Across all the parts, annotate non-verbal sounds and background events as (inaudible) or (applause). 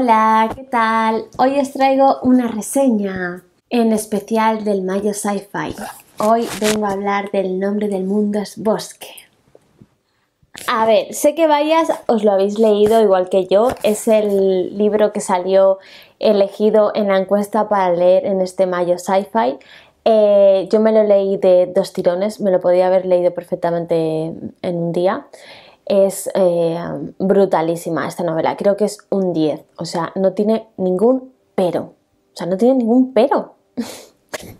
Hola, ¿qué tal? Hoy os traigo una reseña en especial del Mayo Sci-Fi. Hoy vengo a hablar del nombre del mundo es bosque. A ver, sé que vayas, os lo habéis leído igual que yo, es el libro que salió elegido en la encuesta para leer en este Mayo Sci-Fi. Eh, yo me lo leí de dos tirones, me lo podía haber leído perfectamente en un día. Es eh, brutalísima esta novela, creo que es un 10, o sea, no tiene ningún pero, o sea, no tiene ningún pero. (laughs)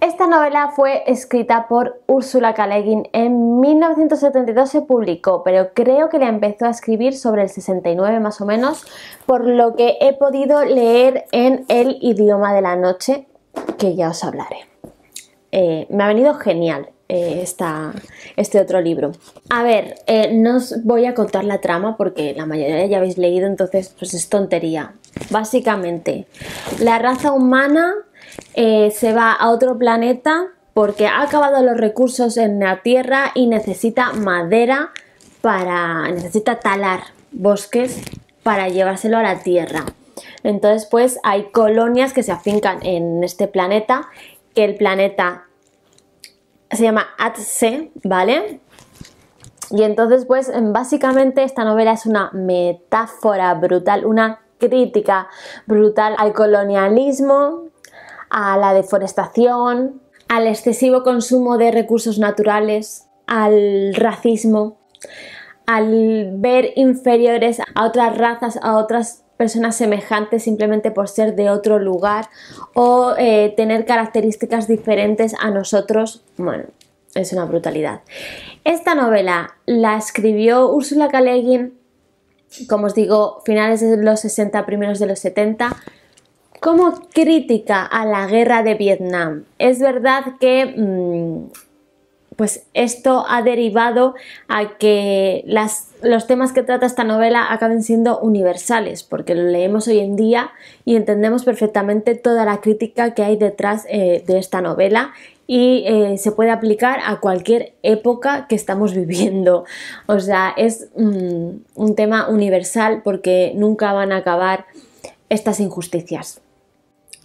Esta novela fue escrita por Úrsula K. en 1972 se publicó, pero creo que la empezó a escribir sobre el 69 más o menos, por lo que he podido leer en El idioma de la noche, que ya os hablaré. Eh, me ha venido genial eh, este otro libro. A ver, eh, no os voy a contar la trama porque la mayoría ya habéis leído, entonces pues es tontería. Básicamente, la raza humana eh, se va a otro planeta porque ha acabado los recursos en la Tierra y necesita madera para... necesita talar bosques para llevárselo a la Tierra. Entonces pues hay colonias que se afincan en este planeta, que el planeta se llama Atse, ¿vale? Y entonces pues básicamente esta novela es una metáfora brutal, una crítica brutal al colonialismo, a la deforestación, al excesivo consumo de recursos naturales, al racismo, al ver inferiores a otras razas, a otras personas semejantes simplemente por ser de otro lugar o eh, tener características diferentes a nosotros, bueno, es una brutalidad. Esta novela la escribió Úrsula K. como os digo, finales de los 60, primeros de los 70, como crítica a la guerra de Vietnam. Es verdad que mm, pues esto ha derivado a que los temas que trata esta novela acaben siendo universales, porque lo leemos hoy en día y entendemos perfectamente toda la crítica que hay detrás eh, de esta novela y eh, se puede aplicar a cualquier época que estamos (laughs) viviendo. O sea, es mm, un tema universal porque nunca van a acabar estas injusticias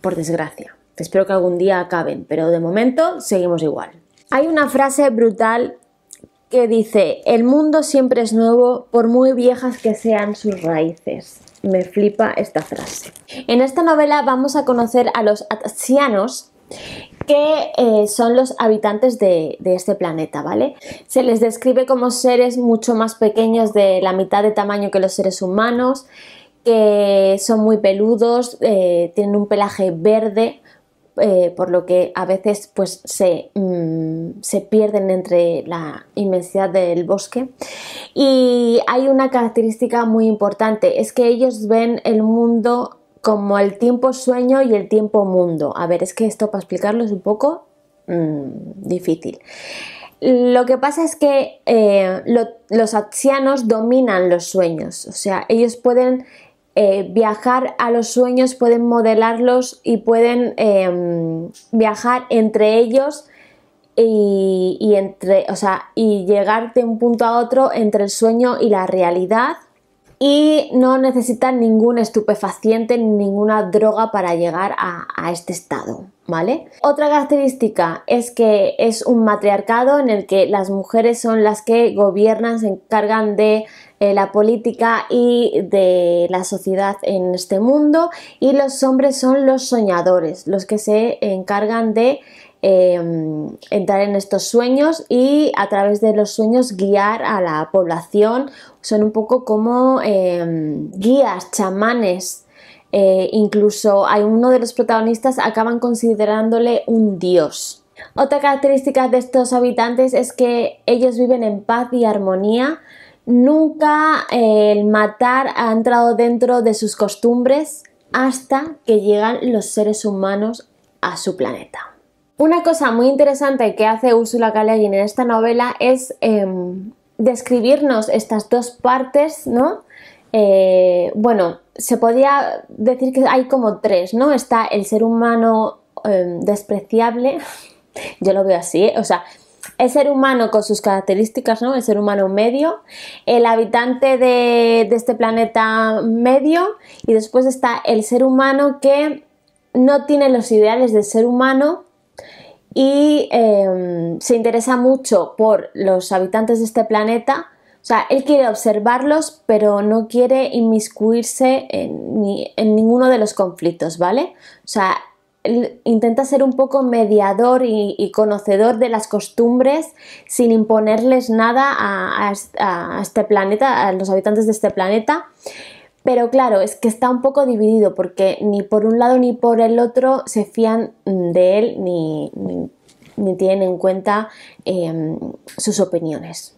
por desgracia. Espero que algún día acaben, pero de momento seguimos igual. Hay una frase brutal que dice, el mundo siempre es nuevo por muy viejas que sean sus raíces. Me flipa esta frase. En esta novela vamos a conocer a los atsianos, que eh, son los habitantes de, este planeta, ¿vale? Se les describe como seres mucho más pequeños de la mitad de tamaño que los seres humanos, que son muy peludos, eh, tienen un pelaje verde, eh, por lo que a veces pues, se, mm, se, pierden entre la inmensidad del bosque. Y hay una característica muy importante, es que ellos ven el mundo como el tiempo sueño y el tiempo mundo. A ver, es que esto para explicarlo es un poco mm, difícil. Lo que pasa es que eh, los axianos dominan los sueños, o sea, ellos pueden eh, viajar a los sueños, pueden modelarlos y pueden em, viajar entre ellos y, entre, o sea, y llegar de un punto a otro entre el sueño y la realidad y no necesitan ningún estupefaciente ni ninguna droga para llegar a, este estado, ¿vale? Otra característica es que es un matriarcado en el que las mujeres son las que gobiernan, se encargan de eh, la política y de la sociedad en este mundo y los hombres son los soñadores, los que se encargan de em, entrar en estos sueños y a través de los sueños guiar a la población. Son un poco como em, guías, chamanes. Eh, incluso hay uno de los protagonistas acaban considerándole un dios. Otra característica de estos habitantes es que ellos viven en paz y armonía Nunca el matar ha entrado dentro de sus costumbres hasta que llegan los seres humanos a su planeta. Una cosa muy interesante que hace Ursula K. en esta novela es em, describirnos estas dos partes, ¿no? Eh, bueno, se podría decir que hay como tres, ¿no? Está el ser humano em, despreciable, (laughs) yo lo veo así, o sea, el ser humano con sus características, ¿no? El ser humano medio, el habitante de, este planeta medio y después está el ser humano que no tiene los ideales del ser humano y em, se interesa mucho por los habitantes de este planeta. O sea, él quiere observarlos, pero no quiere inmiscuirse en, en ninguno de los conflictos, ¿vale? O sea, intenta ser un poco mediador y, conocedor de las costumbres sin imponerles nada a, este planeta, a los habitantes de este planeta. Pero claro, es que está un poco dividido porque ni por un lado ni por el otro se fían de él ni, tienen en cuenta em, sus opiniones.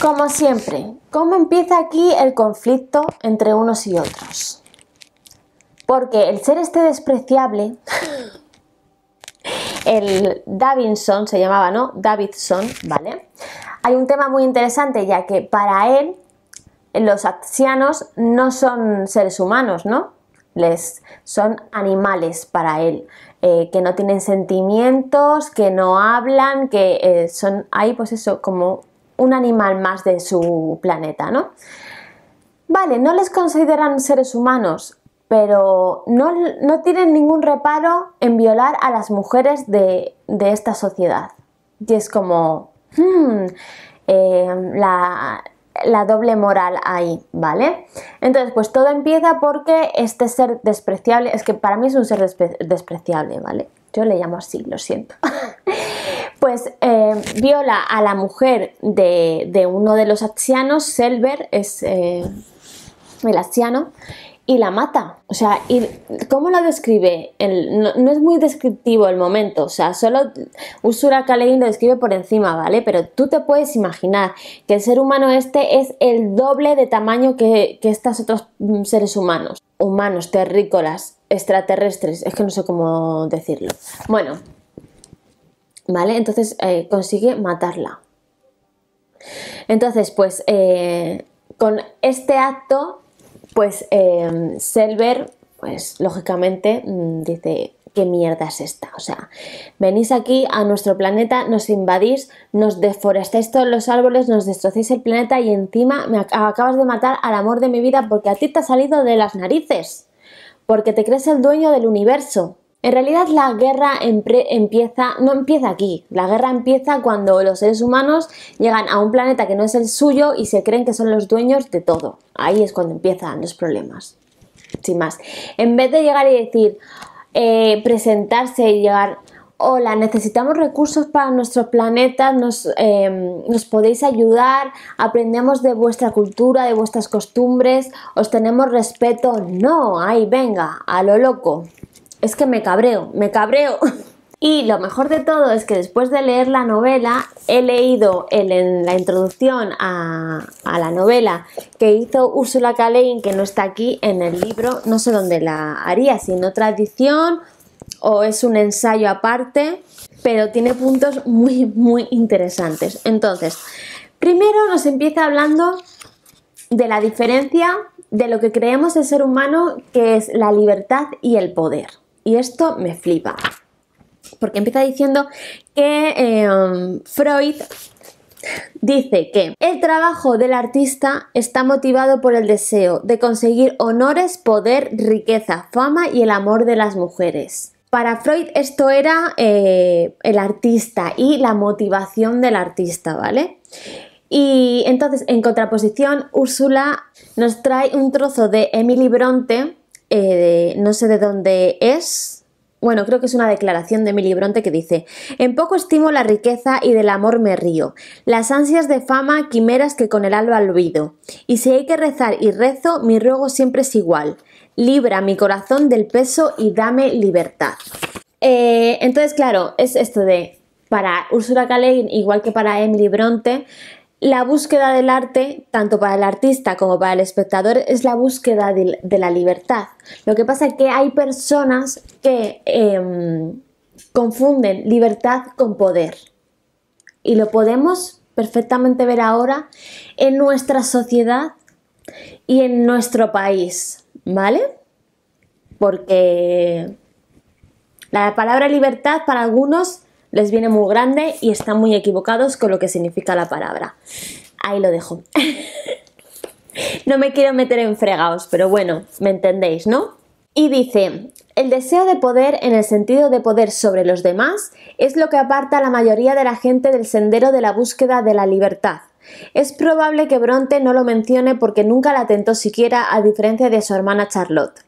Como siempre, ¿cómo empieza aquí el conflicto entre unos y otros? Porque el ser este despreciable, (laughs) el Davidson se llamaba, ¿no? Davidson, ¿vale? Hay un tema muy interesante ya que para él los axianos no son seres humanos, ¿no? Les, son animales para él, eh, que no tienen sentimientos, que no hablan, que eh, son ahí pues eso, como un animal más de su planeta, ¿no? Vale, no les consideran seres humanos, pero no, tienen ningún reparo en violar a las mujeres de, esta sociedad. Y es como hmm, eh, la, doble moral ahí, ¿vale? Entonces, pues todo empieza porque este ser despreciable, es que para mí es un ser despreciable, ¿vale? Yo le llamo así, lo siento. (laughs) pues eh, viola a la mujer de, uno de los axianos, Selber, es eh, el axiano, y la mata. O sea, ¿cómo lo describe? no, es muy descriptivo el momento, o sea, solo Usura Kalein lo describe por encima, ¿vale? Pero tú te puedes imaginar que el ser humano este es el doble de tamaño que, estos otros mm, seres humanos. Humanos, terrícolas, extraterrestres, es que no sé cómo decirlo. Bueno, ¿vale? Entonces eh, consigue matarla. Entonces, pues eh, con este acto pues eh, Selber, pues lógicamente mm, dice, ¿qué mierda es esta? O sea, venís aquí a nuestro planeta, nos invadís, nos deforestáis todos los árboles, nos destrocéis el planeta y encima me acabas de matar al amor de mi vida porque a ti te ha salido de las narices, porque te crees el dueño del universo. En realidad la guerra empieza, no empieza aquí, la guerra empieza cuando los seres humanos llegan a un planeta que no es el suyo y se creen que son los dueños de todo. Ahí es cuando empiezan los problemas. Sin más. En vez de llegar y decir, eh, presentarse y llegar, hola, necesitamos recursos para nuestro planeta, nos, em, nos, podéis ayudar, aprendemos de vuestra cultura, de vuestras costumbres, os tenemos respeto. No, ahí venga, a lo loco es que me cabreo, me cabreo. (laughs) Y lo mejor de todo es que después de leer la novela, he leído en la introducción a, la novela que hizo Úrsula K. que no está aquí en el libro, no sé dónde la haría, si en otra edición o es un ensayo aparte, pero tiene puntos muy, muy interesantes. Entonces, primero nos empieza hablando de la diferencia de lo que creemos el ser humano, que es la libertad y el poder. Y esto me flipa. Porque empieza diciendo que em, Freud dice que el trabajo del artista está motivado por el deseo de conseguir honores, poder, riqueza, fama y el amor de las mujeres. Para Freud esto era eh, el artista y la motivación del artista, ¿vale? Y entonces, en contraposición, Úrsula nos trae un trozo de Emily Bronte eh, no sé de dónde es. Bueno, creo que es una declaración de Emily Bronte que dice: En poco estimo la riqueza y del amor me río, las ansias de fama, quimeras que con el alba olvido. Y si hay que rezar y rezo, mi ruego siempre es igual: libra mi corazón del peso y dame libertad. Eh, entonces, claro, es esto de para Ursula K. igual que para Emily Bronte, la búsqueda del arte, tanto para el artista como para el espectador, es la búsqueda de, la libertad. Lo que pasa es que hay personas que em, confunden libertad con poder. Y lo podemos perfectamente ver ahora en nuestra sociedad y en nuestro país, ¿vale? Porque la palabra libertad para algunos les viene muy grande y están muy equivocados con lo que significa la palabra. Ahí lo dejo. (laughs) no me quiero meter en fregados, pero bueno, me entendéis, ¿no? Y dice, el deseo de poder en el sentido de poder sobre los demás es lo que aparta a la mayoría de la gente del sendero de la búsqueda de la libertad. Es probable que Bronte no lo mencione porque nunca la tentó siquiera a diferencia de su hermana Charlotte.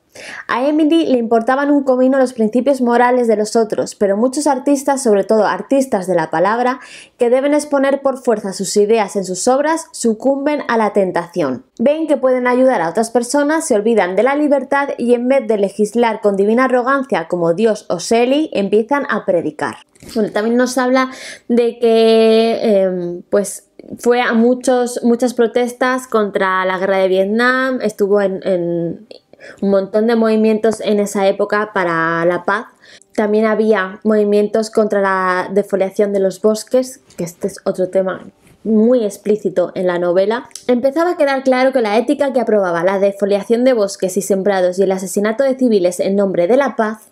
A Emily le importaban un comino los principios morales de los otros, pero muchos artistas, sobre todo artistas de la palabra, que deben exponer por fuerza sus ideas en sus obras, sucumben a la tentación. Ven que pueden ayudar a otras personas, se olvidan de la libertad y en vez de legislar con divina arrogancia como Dios o Shelley, empiezan a predicar. También nos habla de que, em, pues, fue a muchos, muchas protestas contra la guerra de Vietnam, estuvo en un montón de movimientos en esa época para la paz. También había movimientos contra la defoliación de los bosques, que este es otro tema muy explícito en la novela, empezaba a quedar claro que la ética que aprobaba la defoliación de bosques y sembrados y el asesinato de civiles en nombre de la paz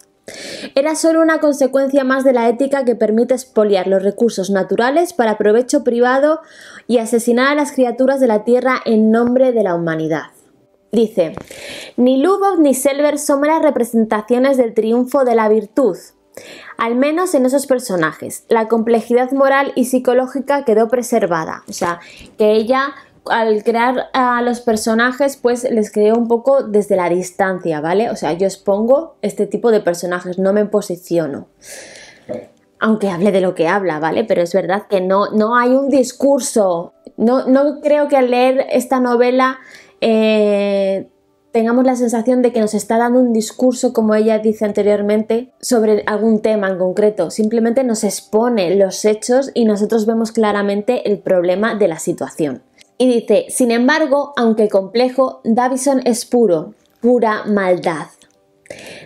era solo una consecuencia más de la ética que permite expoliar los recursos naturales para provecho privado y asesinar a las criaturas de la tierra en nombre de la humanidad. Dice, ni Lubov ni Selver son meras representaciones del triunfo de la virtud, al menos en esos personajes. La complejidad moral y psicológica quedó preservada, o sea, que ella al crear a los personajes, pues les creó un poco desde la distancia, ¿vale? O sea, yo expongo este tipo de personajes, no me posiciono. Aunque hable de lo que habla, ¿vale? Pero es verdad que no, no hay un discurso. No, no creo que al leer esta novela eh, tengamos la sensación de que nos está dando un discurso, como ella dice anteriormente, sobre algún tema en concreto. Simplemente nos expone los hechos y nosotros vemos claramente el problema de la situación. Y dice, sin embargo, aunque complejo, Davison es puro, pura maldad.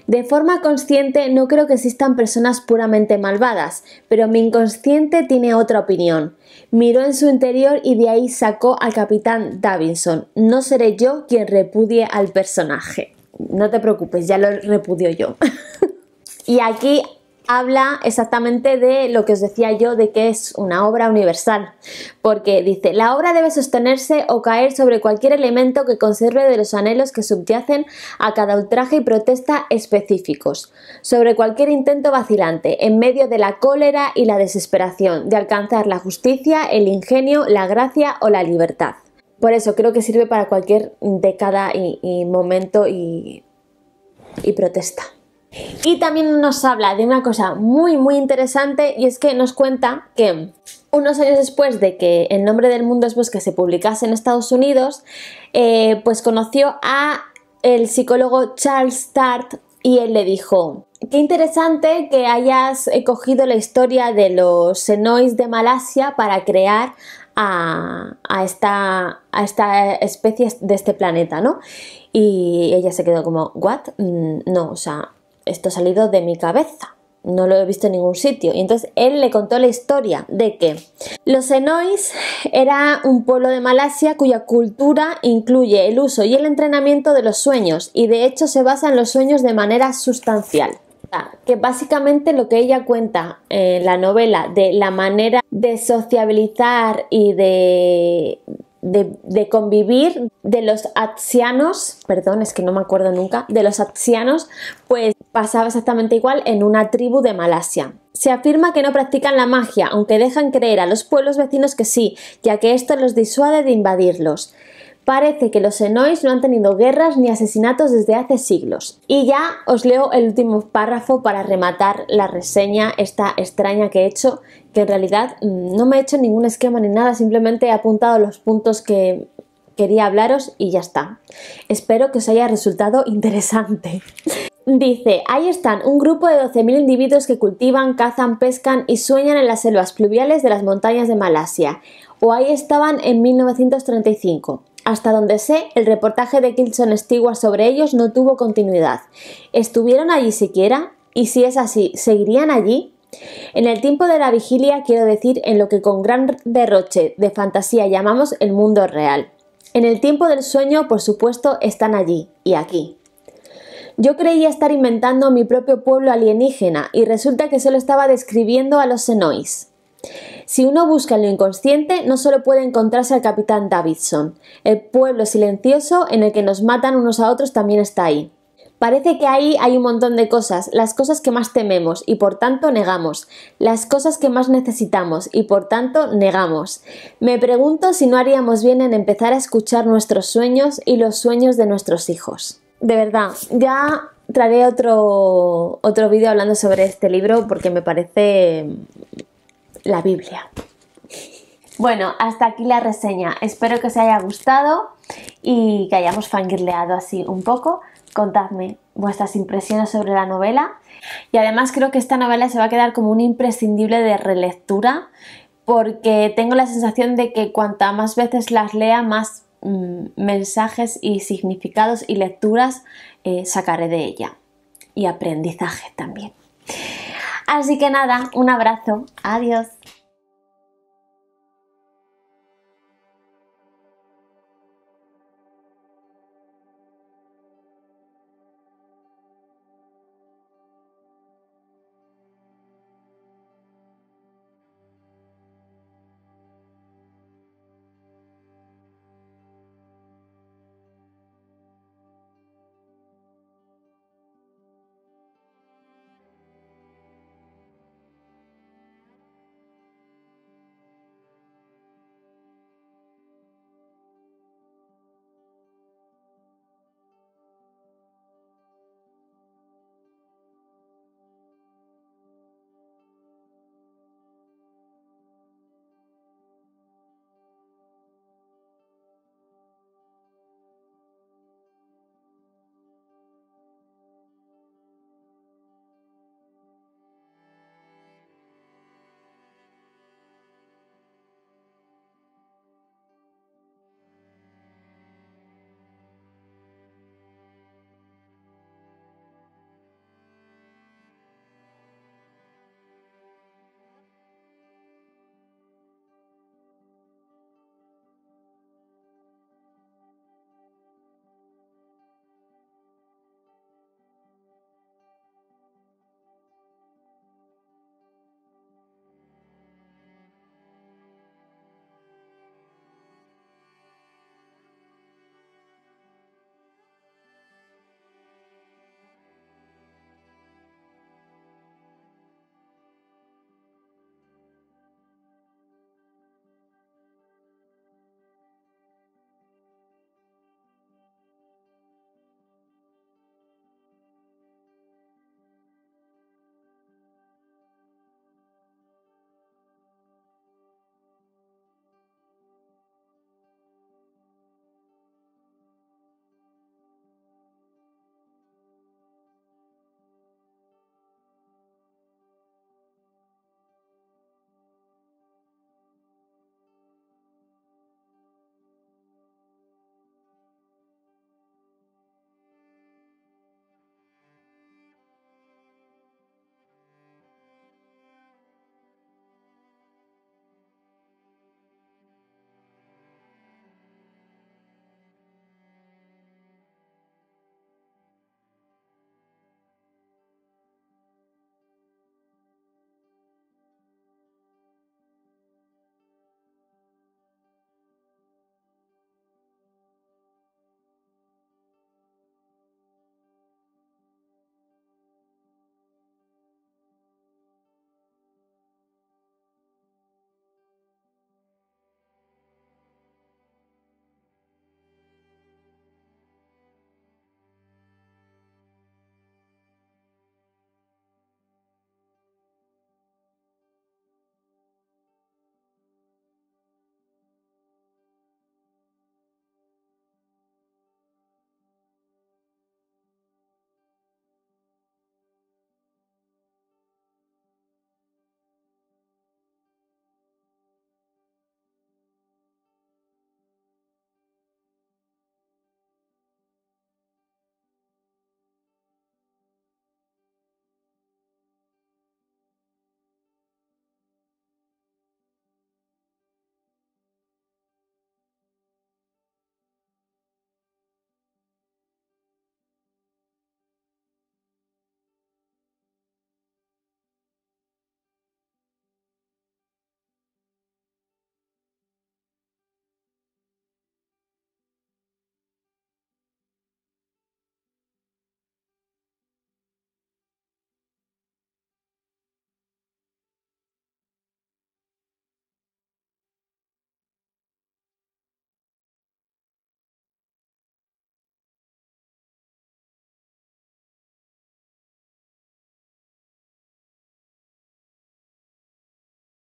De forma consciente no creo que existan personas puramente malvadas, pero mi inconsciente tiene otra opinión. Miró en su interior y de ahí sacó al capitán Davidson. No seré yo quien repudie al personaje. No te preocupes, ya lo repudio yo. (laughs) y aquí habla exactamente de lo que os decía yo de que es una obra universal, porque dice, la obra debe sostenerse o caer sobre cualquier elemento que conserve de los anhelos que subyacen a cada ultraje y protesta específicos, sobre cualquier intento vacilante, en medio de la cólera y la desesperación, de alcanzar la justicia, el ingenio, la gracia o la libertad. Por eso creo que sirve para cualquier década y, momento y protesta. Y también nos habla de una cosa muy muy interesante y es que nos cuenta que unos años después de que El nombre del mundo es bosque se publicase en Estados Unidos, eh, pues conoció a el psicólogo Charles Start y él le dijo, qué interesante que hayas cogido la historia de los senois de Malasia para crear a, esta, a esta especie de este planeta, ¿no? Y ella se quedó como, ¿what? Mm, no, o sea, esto ha salido de mi cabeza, no lo he visto en ningún sitio. Y entonces él le contó la historia de que los Enois era un pueblo de Malasia cuya cultura incluye el uso y el entrenamiento de los sueños y de hecho se basa en los sueños de manera sustancial. Que básicamente lo que ella cuenta en la novela de la manera de sociabilizar y de, de, convivir de los atsianos, perdón, es que no me acuerdo nunca, de los atsianos, pues pasaba exactamente igual en una tribu de Malasia. Se afirma que no practican la magia, aunque dejan creer a los pueblos vecinos que sí, ya que esto los disuade de invadirlos. Parece que los Enois no han tenido guerras ni asesinatos desde hace siglos. Y ya os leo el último párrafo para rematar la reseña, esta extraña que he hecho, que en realidad mm, no me he hecho ningún esquema ni nada, simplemente he apuntado los puntos que quería hablaros y ya está. Espero que os haya resultado (laughs) interesante. Dice, ahí están un grupo de 12.000 individuos que cultivan, cazan, pescan y sueñan en las selvas pluviales de las montañas de Malasia. O ahí estaban en 1935. Hasta donde sé, el reportaje de Kilson Stewart sobre ellos no tuvo continuidad. ¿Estuvieron allí siquiera? Y si es así, ¿seguirían allí? En el tiempo de la vigilia quiero decir en lo que con gran derroche de fantasía llamamos el mundo real. En el tiempo del sueño, por supuesto, están allí y aquí. Yo creía estar inventando mi propio pueblo alienígena y resulta que solo estaba describiendo a los Senois. Si uno busca en lo inconsciente, no solo puede encontrarse al capitán Davidson. El pueblo silencioso en el que nos matan unos a otros también está ahí. Parece que ahí hay un montón de cosas, las cosas que más tememos y por tanto negamos, las cosas que más necesitamos y por tanto negamos. Me pregunto si no haríamos bien en empezar a escuchar nuestros sueños y los sueños de nuestros hijos. De verdad, ya traeré otro, otro vídeo hablando sobre este libro porque me parece la Biblia. Bueno, hasta aquí la reseña. Espero que os haya gustado y que hayamos fangirleado así un poco. Contadme vuestras impresiones sobre la novela. Y además creo que esta novela se va a quedar como un imprescindible de relectura porque tengo la sensación de que cuanta más veces las lea, más mm, mensajes y significados y lecturas eh, sacaré de ella. Y aprendizaje también. Así que nada, un abrazo, adiós.